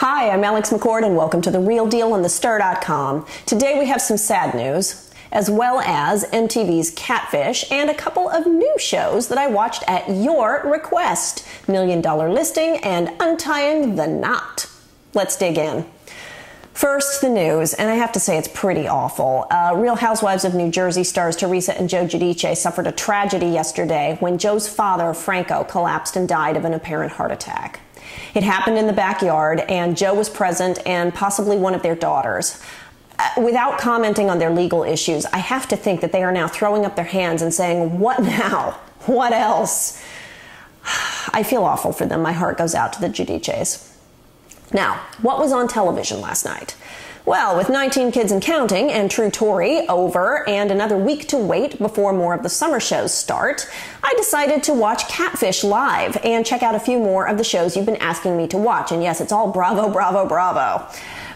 Hi, I'm Alex McCord, and welcome to The Real Deal on TheStir.com. Today we have some sad news, as well as MTV's Catfish and a couple of new shows that I watched at your request Million Dollar Listing and Untying the Knot. Let's dig in. First, the news, and I have to say it's pretty awful. Uh, Real Housewives of New Jersey stars Teresa and Joe Giudice suffered a tragedy yesterday when Joe's father, Franco, collapsed and died of an apparent heart attack. It happened in the backyard, and Joe was present and possibly one of their daughters. Uh, without commenting on their legal issues, I have to think that they are now throwing up their hands and saying, What now? What else? I feel awful for them. My heart goes out to the Giudices. Now, what was on television last night? Well, with 19 kids and counting and True Tori over and another week to wait before more of the summer shows start, I decided to watch Catfish live and check out a few more of the shows you've been asking me to watch. And yes, it's all bravo, bravo, bravo.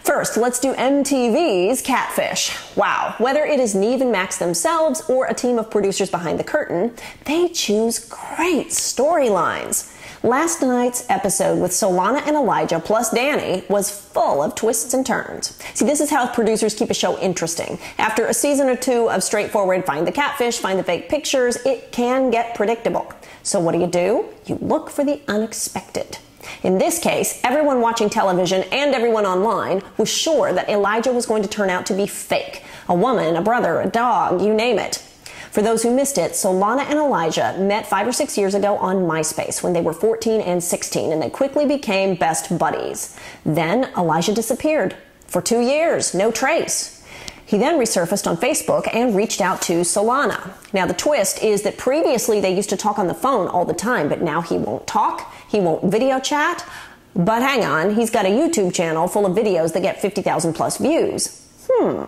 First, let's do MTV's Catfish. Wow, whether it is Nev and Max themselves or a team of producers behind the curtain, they choose great storylines. Last night's episode with Solana and Elijah plus Danny was full of twists and turns. See, this is how producers keep a show interesting. After a season or two of straightforward find the catfish, find the fake pictures, it can get predictable. So what do you do? You look for the unexpected. In this case, everyone watching television and everyone online was sure that Elijah was going to turn out to be fake. A woman, a brother, a dog, you name it. For those who missed it, Solana and Elijah met five or six years ago on MySpace when they were 14 and 16, and they quickly became best buddies. Then Elijah disappeared for two years, no trace. He then resurfaced on Facebook and reached out to Solana. Now, the twist is that previously they used to talk on the phone all the time, but now he won't talk, he won't video chat. But hang on, he's got a YouTube channel full of videos that get 50,000 plus views. Hmm.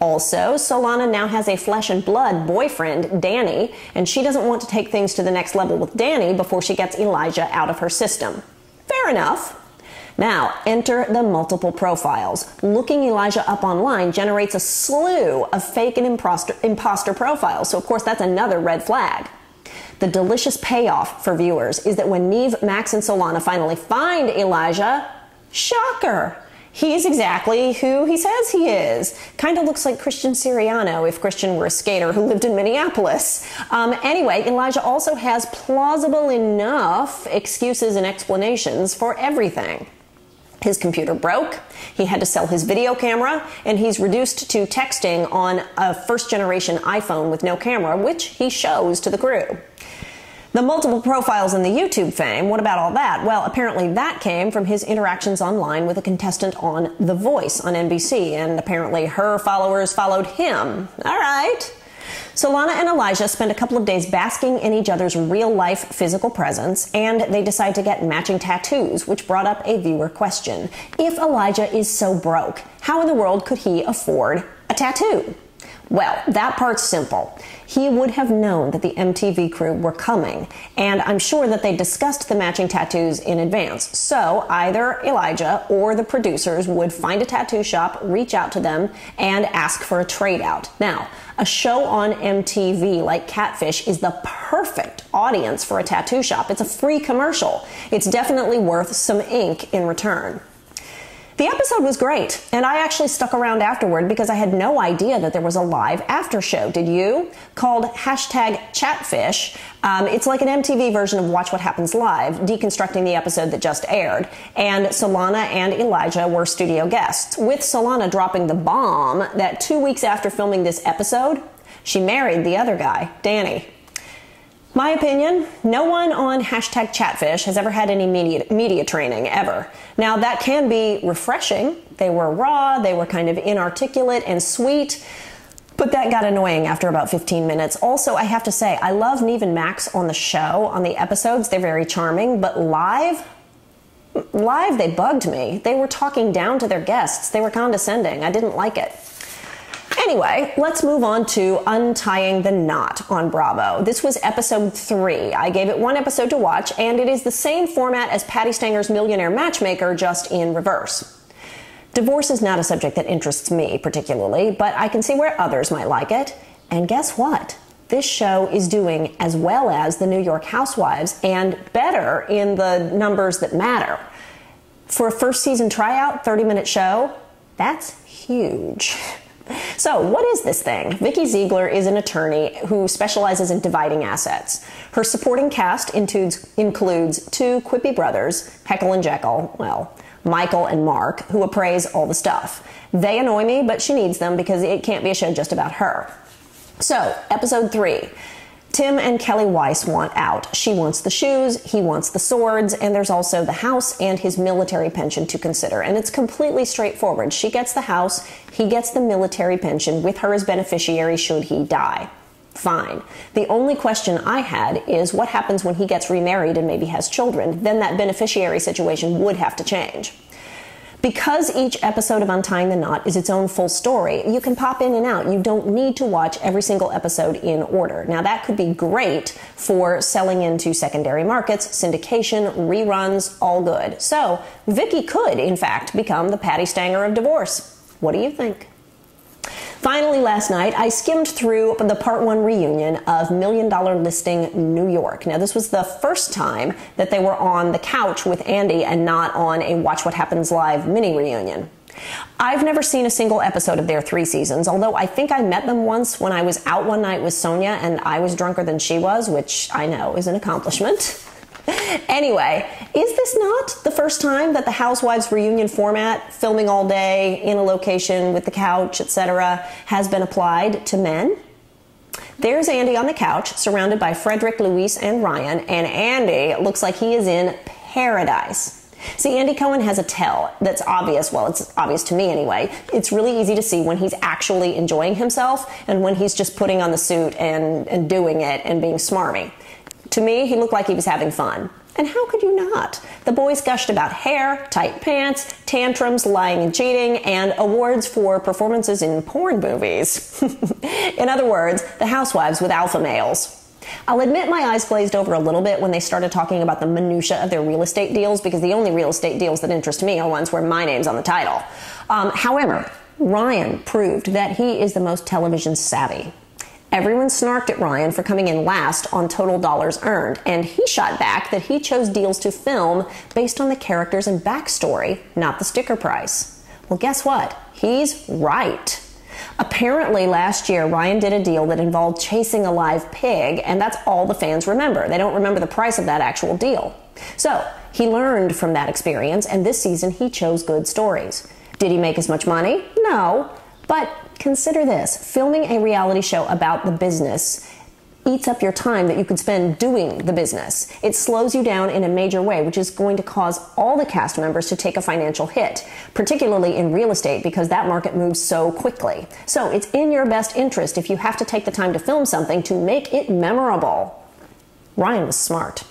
Also, Solana now has a flesh and blood boyfriend, Danny, and she doesn't want to take things to the next level with Danny before she gets Elijah out of her system. Fair enough. Now, enter the multiple profiles. Looking Elijah up online generates a slew of fake and imposter, imposter profiles, so of course that's another red flag. The delicious payoff for viewers is that when Nev, Max, and Solana finally find Elijah, shocker! He's exactly who he says he is. Kind of looks like Christian Siriano if Christian were a skater who lived in Minneapolis. Um, anyway, Elijah also has plausible enough excuses and explanations for everything. His computer broke, he had to sell his video camera, and he's reduced to texting on a first generation iPhone with no camera, which he shows to the crew. The multiple profiles in the YouTube fame, what about all that? Well, apparently that came from his interactions online with a contestant on The Voice on NBC, and apparently her followers followed him. All right. Solana and Elijah spend a couple of days basking in each other's real life physical presence, and they decide to get matching tattoos, which brought up a viewer question. If Elijah is so broke, how in the world could he afford a tattoo? Well, that part's simple. He would have known that the MTV crew were coming, and I'm sure that they discussed the matching tattoos in advance. So either Elijah or the producers would find a tattoo shop, reach out to them, and ask for a trade out. Now, a show on MTV like Catfish is the perfect audience for a tattoo shop. It's a free commercial. It's definitely worth some ink in return. The episode was great, and I actually stuck around afterward because I had no idea that there was a live after show. Did you? Called hashtag Chatfish. Um, it's like an MTV version of Watch What Happens Live, deconstructing the episode that just aired. And Solana and Elijah were studio guests, with Solana dropping the bomb that two weeks after filming this episode, she married the other guy, Danny. My opinion, no one on hashtag chatfish has ever had any media, media training, ever. Now, that can be refreshing. They were raw, they were kind of inarticulate and sweet, but that got annoying after about 15 minutes. Also, I have to say, I love Nev and Max on the show, on the episodes. They're very charming, but live, live, they bugged me. They were talking down to their guests, they were condescending. I didn't like it. Anyway, let's move on to Untying the Knot on Bravo. This was episode three. I gave it one episode to watch, and it is the same format as Patti Stanger's Millionaire Matchmaker, just in reverse. Divorce is not a subject that interests me particularly, but I can see where others might like it. And guess what? This show is doing as well as the New York Housewives and better in the numbers that matter. For a first season tryout, 30 minute show, that's huge. So, what is this thing? Vikki Ziegler is an attorney who specializes in dividing assets. Her supporting cast includes, includes two quippy brothers, Heckle and Jekyll, well, Michael and Mark, who appraise all the stuff. They annoy me, but she needs them because it can't be a show just about her. So, episode three. Tim and Kelly Weiss want out. She wants the shoes, he wants the swords, and there's also the house and his military pension to consider. And it's completely straightforward. She gets the house, he gets the military pension with her as beneficiary should he die. Fine. The only question I had is what happens when he gets remarried and maybe has children? Then that beneficiary situation would have to change. Because each episode of Untying the Knot is its own full story, you can pop in and out. You don't need to watch every single episode in order. Now, that could be great for selling into secondary markets, syndication, reruns, all good. So, Vikki could, in fact, become the Patti Stanger of divorce. What do you think? Finally, last night, I skimmed through the part one reunion of Million Dollar Listing New York. Now, this was the first time that they were on the couch with Andy and not on a Watch What Happens Live mini reunion. I've never seen a single episode of their three seasons, although I think I met them once when I was out one night with Sonja and I was drunker than she was, which I know is an accomplishment. anyway, is this not the first time that the Housewives reunion format, filming all day in a location with the couch, etc., has been applied to men? There's Andy on the couch, surrounded by Fredrik, Luis, and Ryan, and Andy looks like he is in paradise. See, Andy Cohen has a tell that's obvious. Well, it's obvious to me anyway. It's really easy to see when he's actually enjoying himself and when he's just putting on the suit and, and doing it and being smarmy. To me, he looked like he was having fun. And how could you not? The boys gushed about hair, tight pants, tantrums, lying and cheating, and awards for performances in porn movies. in other words, the housewives with alpha males. I'll admit my eyes glazed over a little bit when they started talking about the minutia of their real estate deals because the only real estate deals that interest me are ones where my name's on the title. Um, however, Ryan proved that he is the most television savvy. Everyone snarked at Ryan for coming in last on total dollars earned, and he shot back that he chose deals to film based on the characters and backstory, not the sticker price. Well, guess what? He's right. Apparently, last year, Ryan did a deal that involved chasing a live pig, and that's all the fans remember. They don't remember the price of that actual deal. So, he learned from that experience, and this season he chose good stories. Did he make as much money? No. But consider this filming a reality show about the business eats up your time that you could spend doing the business. It slows you down in a major way, which is going to cause all the cast members to take a financial hit, particularly in real estate because that market moves so quickly. So it's in your best interest if you have to take the time to film something to make it memorable. Ryan was smart.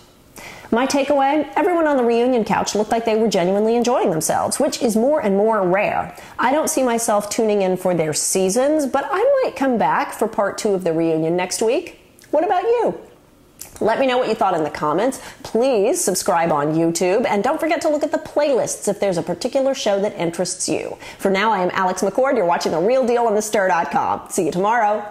My takeaway everyone on the reunion couch looked like they were genuinely enjoying themselves, which is more and more rare. I don't see myself tuning in for their seasons, but I might come back for part two of the reunion next week. What about you? Let me know what you thought in the comments. Please subscribe on YouTube and don't forget to look at the playlists if there's a particular show that interests you. For now, I am Alex McCord. You're watching The Real Deal on the Stir.com. See you tomorrow.